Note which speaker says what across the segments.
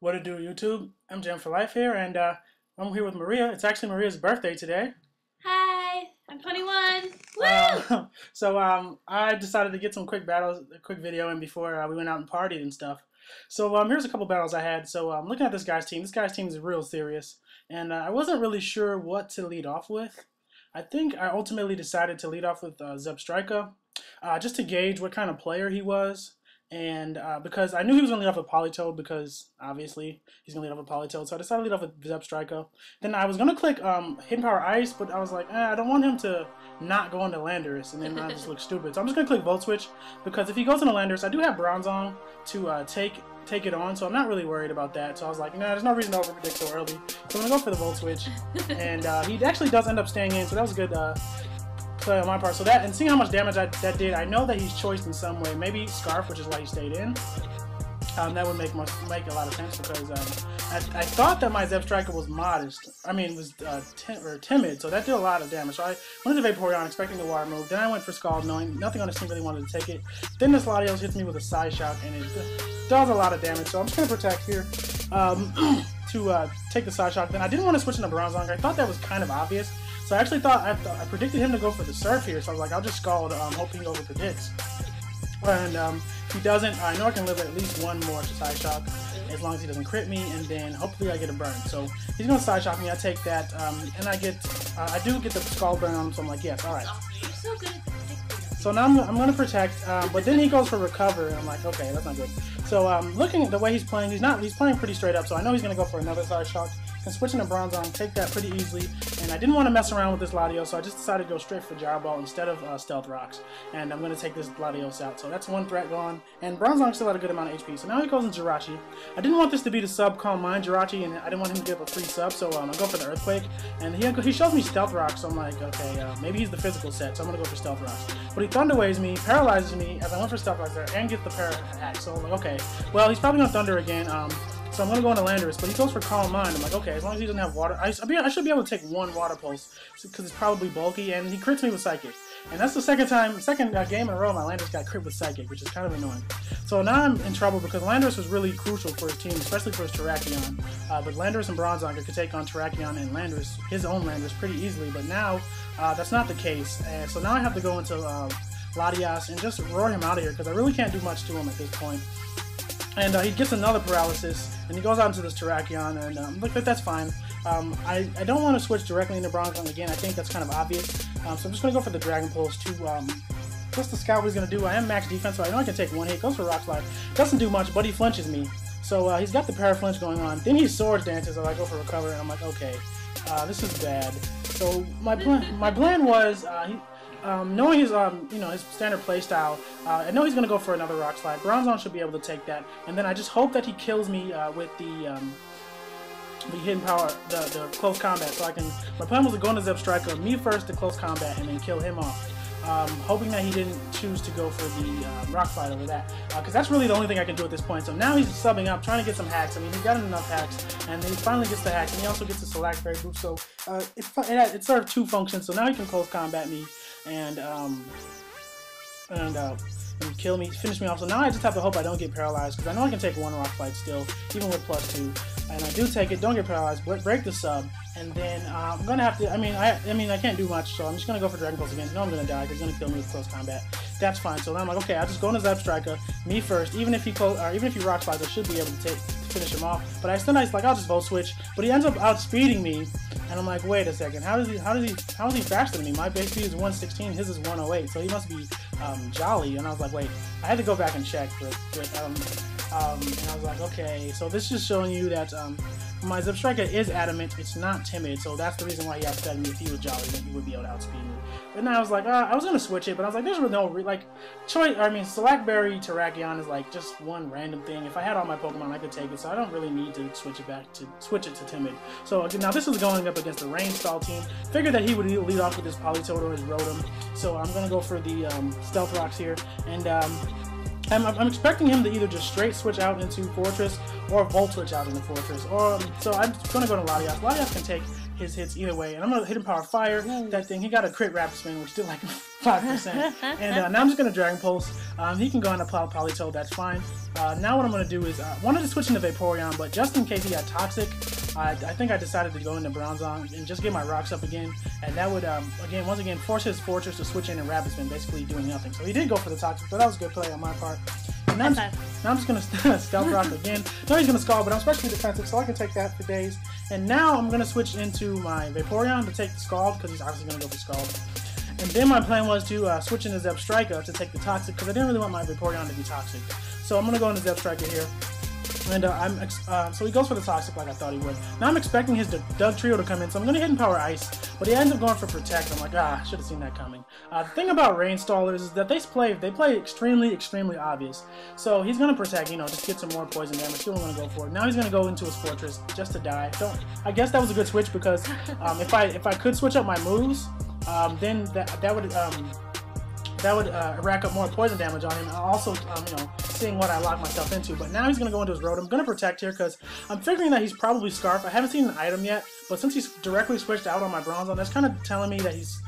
Speaker 1: What to do, YouTube? I'm Jam for Life here, and uh, I'm here with Maria. It's actually Maria's birthday today.
Speaker 2: Hi, I'm 21. Woo!
Speaker 1: Uh, so um, I decided to get some quick battles, a quick video in before uh, we went out and partied and stuff. So um, here's a couple battles I had. So I'm um, looking at this guy's team. This guy's team is real serious, and uh, I wasn't really sure what to lead off with. I think I ultimately decided to lead off with uh, Zebstrika, uh, just to gauge what kind of player he was and uh, because I knew he was going to lead off with Politoed because obviously he's going to lead off with Politoed, so I decided to lead off with Zebstrika. Then I was going to click um, Hidden Power Ice, but I was like, eh, I don't want him to not go into Landorus, and then I just look stupid. So I'm just going to click Volt Switch because if he goes into Landorus, I do have Bronzong to uh, take take it on, so I'm not really worried about that. So I was like, nah, there's no reason to overpredict so early. So I'm going to go for the Volt Switch, and uh, he actually does end up staying in, so that was good uh, play on my part. So that, and seeing how much damage I, that did, I know that he's choiced in some way. Maybe Scarf, which is why he stayed in. Um, that would make much, make a lot of sense because um, I, I, thought that my Zebstrika was modest. I mean, was uh, tim or timid, so that did a lot of damage. So I went to Vaporeon expecting the water move. Then I went for Scald, knowing nothing on this team really wanted to take it. Then this Latios hits me with a Psyshock, and it does a lot of damage. So I'm just to protect here um, to uh, take the Psyshock. Then I didn't want to switch into Bronzong. I thought that was kind of obvious. So I actually thought I, I, predicted him to go for the surf here. So I was like, I'll just scald, um, hoping he over predicts. And um, he doesn't. I know I can live at least one more Psyshock as long as he doesn't crit me, and then hopefully I get a burn. So he's gonna Psyshock me. I take that, um, and I get. Uh, I do get the scald burn on him. So I'm like, yes, all right.
Speaker 2: So
Speaker 1: now I'm, I'm going to protect, um, but then he goes for recover, and I'm like, okay, that's not good. So um, looking at the way he's playing, he's not he's playing pretty straight up, so I know he's to go for another Psyshock. Can switch into Bronzong, take that pretty easily, and I didn't want to mess around with this Latios, so I just decided to go straight for Gyro instead of uh, Stealth Rocks, and I'm going to take this Latios out. So that's one threat gone, and Bronzong still had a good amount of HP, so now he goes in Jirachi. I didn't want this to be the sub Calm Mind Jirachi, and I didn't want him to give a free sub, so um, I go for the Earthquake, and he, he shows me Stealth Rocks, so I'm like, okay, uh, maybe he's the physical set, so I'm going to go for Stealth Rocks. But he Thunder Waves me, paralyzes me as I went for Stealth Rocks there, and gets the Para Hack, so I'm like, okay, well, he's probably going to Thunder again, um, so I'm gonna go into Landorus, but he goes for Calm Mind. I'm like, okay, as long as he doesn't have water, I, I should be able to take one Water Pulse because it's probably bulky, and he crits me with Psychic. And that's the second time, second uh, game in a row my Landorus got crit with Psychic, which is kind of annoying. So now I'm in trouble because Landorus was really crucial for his team, especially for his Terrakion. Uh, but Landorus and Bronzong could take on Terrakion and Landorus, his own Landorus, pretty easily. But now uh, that's not the case, and so now I have to go into uh, Latias and just roar him out of here because I really can't do much to him at this point. And uh, he gets another paralysis, and he goes out into this Terrakion, and um, look, that's fine. Um, I, I don't want to switch directly into Bronzong again. I think that's kind of obvious. Um, so I'm just going to go for the Dragon Pulse to um, what's the scout he's going to do. I am max defense, so I know I can take one hit. Goes for Rock Slide. Doesn't do much, but he flinches me. So uh, he's got the Para Flinch going on. Then he Swords Dances, I go for Recover, and I'm like, okay, uh, this is bad. So my plan, my plan was, uh, he, um, knowing his um, you know his standard playstyle, uh, I know he's gonna go for another rock slide. Bronzong should be able to take that, and then I just hope that he kills me uh, with the um, the hidden power, the, the close combat. So I can. My plan was to go into Zebstrika, me first to close combat, and then kill him off. Um, hoping that he didn't choose to go for the uh, rock slide over that, because uh, that's really the only thing I can do at this point. So now he's subbing up, trying to get some hacks. I mean, he's gotten enough hacks, and then he finally gets the hacks, and he also gets the Salac Berry boost. So uh, it, it, served two functions. So now he can close combat me and um, and uh, and kill me, finish me off. So now I just have to hope I don't get paralyzed because I know I can take one rock fight still, even with plus two. And I do take it, don't get paralyzed, break the sub, and then uh, I'm gonna have to. I mean, I, I mean, I can't do much, so I'm just gonna go for Dragon Pulse again. No, I'm gonna die he's gonna kill me with close combat. That's fine. So then I'm like, okay, I'll just go into Zebstrika, me first. Even if he close, or even if he rock slides, I should be able to take finish him off. But I still nice like I'll just Volt Switch, but he ends up outspeeding me, and I'm like, wait a second, how does he how does he how is he faster than me? My base speed is 116, his is 108, so he must be um, jolly. And I was like, wait, I had to go back and check, but, but um, um, and I was like, okay, so this is showing you that um, my Zebstrika is adamant, it's not timid, so that's the reason why he outspeed me. If he was jolly, then he would be able to outspeed me. And then I was like, uh, I was gonna switch it, but I was like, there's no like choice. I mean, Salac Berry Terrakion is like just one random thing. If I had all my Pokemon, I could take it, so I don't really need to switch it back to switch it to Timid. So now this is going up against the Rain Stall team. Figured that he would lead off with his Politoed or his Rotom, so I'm gonna go for the um, Stealth Rocks here, and um, I'm, I'm, expecting him to either just straight switch out into Forretress or Volt switch out into Forretress. Or um, so I'm going to go to Latias. Latias can take his hits either way, and I'm going to hit him Power Fire. That thing, he got a crit Rapid Spin, which did like five percent. And uh, now I'm just gonna Dragon Pulse. Um, he can go on a Poly Politoed, that's fine. Uh, now what I'm gonna do is uh, wanted to switch into Vaporeon, but just in case he got Toxic, I, I think I decided to go into Bronzong and just get my rocks up again, and that would um, again once again force his Forretress to switch in, and Rapid Spin basically doing nothing. So he did go for the Toxic, but that was a good play on my part. And now, I'm, now I'm just gonna Stealth Rock again. No, he's gonna Scald, but I'm especially defensive, so I can take that for days. And now I'm gonna switch into my Vaporeon to take the Scald because he's obviously gonna go for Scald. And then my plan was to uh, switch into Zebstrika to take the Toxic because I didn't really want my Vaporeon to be Toxic. So I'm gonna go into Zebstrika here. And uh, I'm uh, so he goes for the toxic like I thought he would. Now I'm expecting his Dugtrio to come in, so I'm gonna Hidden Power Ice, but he ends up going for protect. I'm like, ah, should have seen that coming. Uh, the thing about rain stallers is that they play they play extremely extremely obvious. So he's gonna protect, you know, just get some more poison damage. Still gonna go for it. Now he's gonna go into his Forretress just to die. Don't. I guess that was a good switch because um, if I if I could switch up my moves, um, then that that would um, that would uh, rack up more poison damage on him. Also, um, you know, seeing what I locked myself into. But now he's going to go into his road. I'm going to protect here because I'm figuring that he's probably Scarf. I haven't seen an item yet, but since he's directly switched out on my Bronzong, that's kind of telling me that he's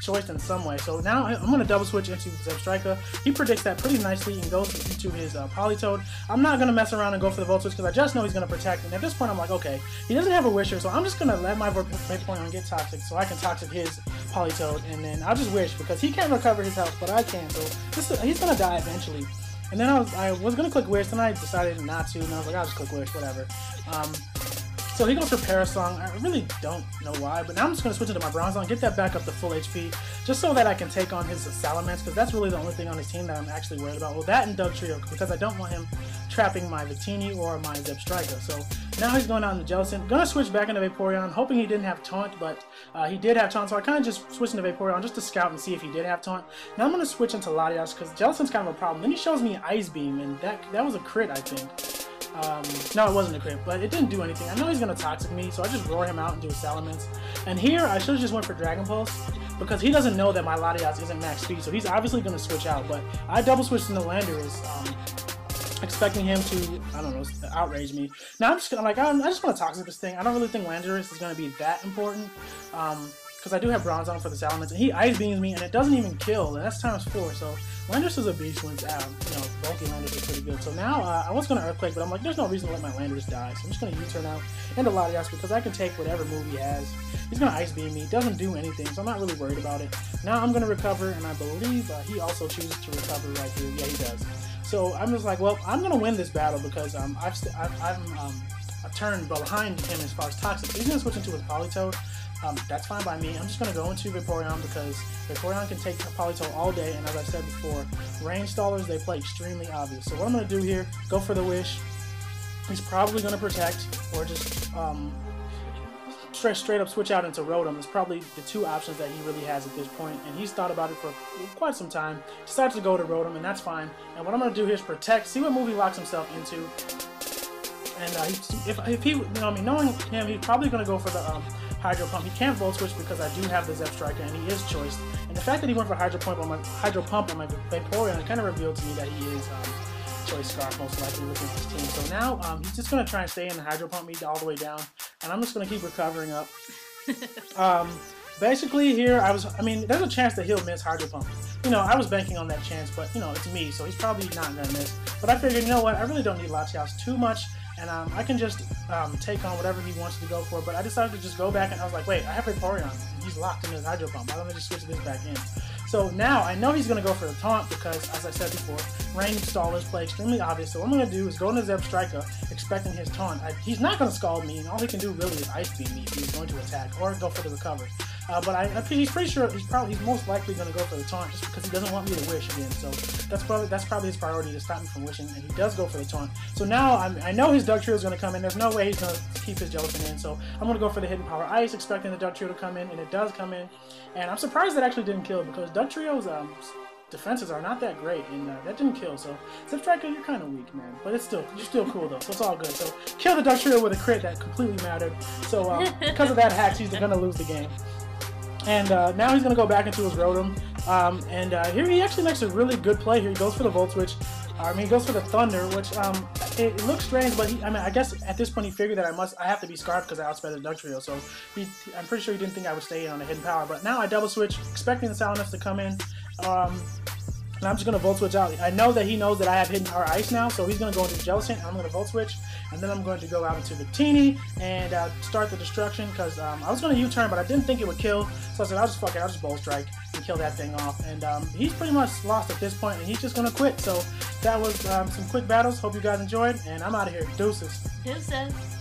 Speaker 1: choiced in some way. So now I'm going to double switch into Zebstrika. He predicts that pretty nicely and goes into his uh, Politoed. I'm not going to mess around and go for the Volt Switch because I just know he's going to protect. And at this point, I'm like, okay, he doesn't have a Wisher, so I'm just going to let my Vaporeon get Toxic so I can Toxic his Politoed. And then I'll just Wish because he can't recover his health, but I can. So this, he's to die eventually. And then I was, I was to click Wish, then I decided not to, and I was like, I'll just click Wish, whatever. Um, so he goes for Parasong. I really don't know why, but now I'm just going to switch into my Bronzong, get that back up to full HP, just so that I can take on his Salamence, because that's really the only thing on his team that I'm actually worried about. Well, that and Dugtrio, because I don't want him trapping my Victini or my Zebstrika. So now he's going out into Jellicent. Gonna switch back into Vaporeon, hoping he didn't have Taunt, but uh, he did have Taunt, so I kind of just switched into Vaporeon just to scout and see if he did have Taunt. Now I'm gonna switch into Latias, because Jellicent's kind of a problem. Then he shows me Ice Beam, and that, that was a crit, I think. Um, no, it wasn't a crit, but it didn't do anything. I know he's gonna toxic me, so I just roar him out and do a Salamence. And here, I should have just went for Dragon Pulse, because he doesn't know that my Latias isn't max speed, so he's obviously gonna switch out. But I double switched into Landorus, um, expecting him to, I don't know, outrage me. Now I'm just gonna, like, I'm, I just want to toxic this thing. I don't really think Landorus is gonna be that important. Um, because I do have Bronzong for the Salamence, and he Ice Beams me, and it doesn't even kill, and that's times 4, so Landorus is a beast when it's out. You know, bulky Landorus is pretty good. So now, uh, I was going to Earthquake, but I'm like, there's no reason to let my Landorus die, so I'm just going to U-turn out into Latias because I can take whatever move he has. He's going to Ice Beam me, doesn't do anything, so I'm not really worried about it. Now I'm going to recover, and I believe uh, he also chooses to recover right here. Yeah, he does. So I'm just like, well, I'm going to win this battle because um, I've, I've, I'm um, behind him as far as Toxic. So he's going to switch into his Politoed. Um, that's fine by me. I'm just going to go into Vaporeon because Vaporeon can take Politoed all day, and as I said before, Rain Stallers, they play extremely obvious. So what I'm going to do here, go for the Wish. He's probably going to Protect, or just um, straight, straight up switch out into Rotom. It's probably the two options that he really has at this point, and he's thought about it for quite some time. Decides to go to Rotom, and that's fine. And what I'm going to do here is Protect, see what move he locks himself into. And uh, if, if he, you know, I mean, knowing him, he's probably going to go for the um, Hydro Pump. He can't Volt Switch because I do have the Zebstrika and he is choiced. And the fact that he went for Hydro Pump on my Hydro Pump on my Vaporeon kind of revealed to me that he is um, Choice Scarf most likely looking at his team. So now um, he's just going to try and stay in the Hydro Pump me all the way down, and I'm just going to keep recovering up. um, basically here I was, I mean, there's a chance that he'll miss Hydro Pump. You know, I was banking on that chance, but you know, it's me, so he's probably not going to miss. But I figured, you know what, I really don't need Latias too much and um, I can just um, take on whatever he wants to go for. But I decided to just go back, and I was like, wait, I have Vaporeon. He's locked in his Hydro Pump. Why don't I just switch this back in? So now I know he's going to go for the taunt because, as I said before, Rain Stallers play extremely obvious. So what I'm going to do is go into Zebstrika, expecting his taunt. I, he's not going to scald me, and all he can do really is Ice Beam me if he's going to attack, or go for the recover. Uh, but I, I, he's pretty sure he's probably he's most likely going to go for the taunt just because he doesn't want me to wish again. So that's probably that's probably his priority to stop me from wishing, and he does go for the taunt. So now I'm, i know his Dugtrio is going to come in. There's no way he's going to keep his Jellicent in. So I'm going to go for the Hidden Power Ice, expecting the Dugtrio to come in, and it does come in. And I'm surprised that actually didn't kill because Dugtrio's um, defenses are not that great, and uh, that didn't kill. So Zebstrika, you're kind of weak, man. But it's still you're still cool though, so it's all good. So kill the Dugtrio with a crit that completely mattered. So um, because of that hack, he's going to lose the game. And uh, now he's going to go back into his Rotom. Um, and uh, here he actually makes a really good play here. He goes for the Volt Switch. I mean, he goes for the Thunder, which um, it, it looks strange, but he, I mean, I guess at this point he figured that I must, I have to be scarred because I outsped the Dugtrio. So he, I'm pretty sure he didn't think I would stay in on a hidden power. But now I double switch, expecting the Salamence to come in. Um, and I'm just gonna volt switch out. I know that he knows that I have hidden power ice now, so he's gonna go into Jellicent, I'm gonna volt switch, and then I'm going to go out into Victini and uh, start the destruction because um, I was gonna U-turn, but I didn't think it would kill, so I said I'll just fuck it, I'll just bolt strike and kill that thing off. And um, he's pretty much lost at this point, and he's just gonna quit. So that was um, some quick battles. Hope you guys enjoyed, and I'm out of here. Deuces.
Speaker 2: Deuces.